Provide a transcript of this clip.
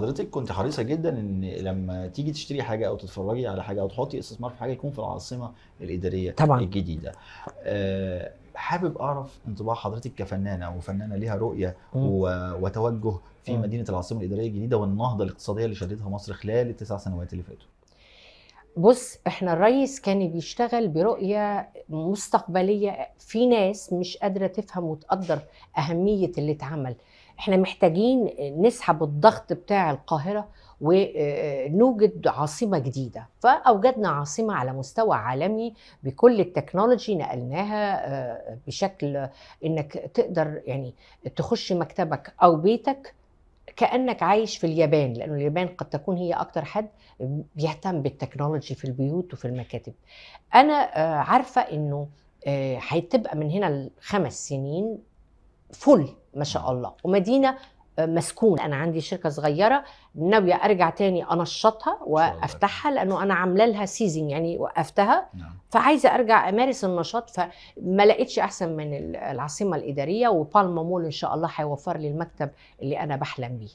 حضرتك كنت حريصة جدا إن لما تيجي تشتري حاجة أو تتفرجي على حاجة أو تحطي استثمار في حاجة يكون في العاصمة الإدارية طبعاً. الجديدة آه، حابب أعرف انطباع حضرتك كفنانة وفنانه ليها رؤية وتوجه في. مدينة العاصمة الإدارية الجديدة والنهضة الاقتصادية اللي شهدتها مصر خلال التسع سنوات اللي فاتوا بص إحنا الرئيس كان بيشتغل برؤية مستقبلية في ناس مش قادرة تفهم وتقدر أهمية اللي اتعمل. إحنا محتاجين نسحب الضغط بتاع القاهرة ونوجد عاصمة جديدة. فأوجدنا عاصمة على مستوى عالمي بكل التكنولوجي نقلناها آه، بشكل إنك تقدر يعني تخش مكتبك أو بيتك كأنك عايش في اليابان لأنه اليابان قد تكون هي أكتر حد بيهتم بالتكنولوجي في البيوت وفي المكاتب. أنا آه، عارفة إنه آه، هتبقى من هنا لخمس سنين فل ما شاء الله. ومدينة آه، مسكون. أنا عندي شركة صغيرة ناوية أرجع تاني أنشطها. وأفتحها لأنه أنا عاملة لها سيزنج يعني وقفتها. نعم. فعايزة أرجع أمارس النشاط فما لقيتش أحسن من العاصمة الإدارية وبالما مول إن شاء الله هيوفر لي المكتب اللي أنا بحلم بيه.